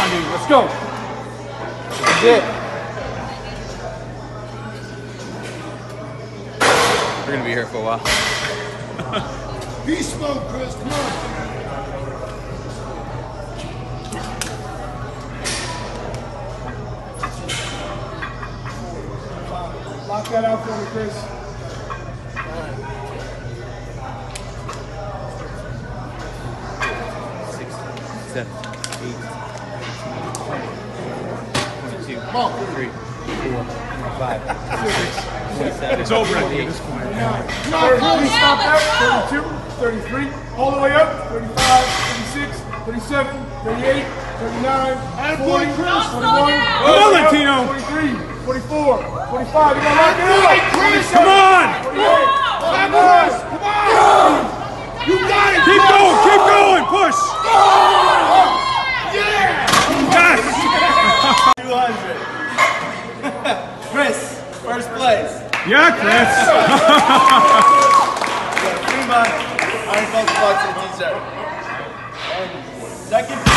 on, dude. Let's go. That's it. We're gonna be here for a while. Beast mode, Chris. Come on. Lock that out for me, Chris. Six, seven, eight, nine, twenty, twenty-two, twenty-three, four, twenty-five, twenty-six, twenty-seven. It's over at this point. Chris. Stop there. 32, 33, all the way up. 35, 36, 37, 38, 39, 40, 41, Come on, Lentino. 43, 44, 45. You it up. Yeah, Chris. yeah,